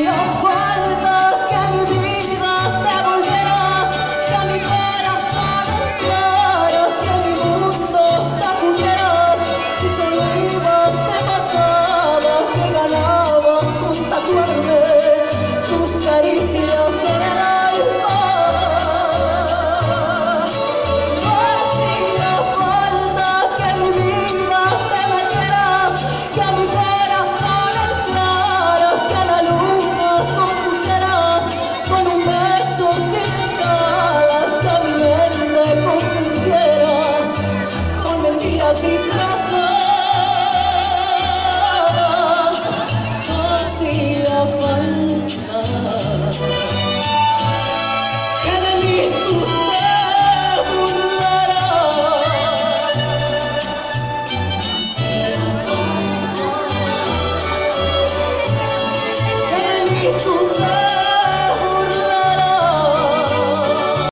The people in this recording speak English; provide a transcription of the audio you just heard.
Lord. I'll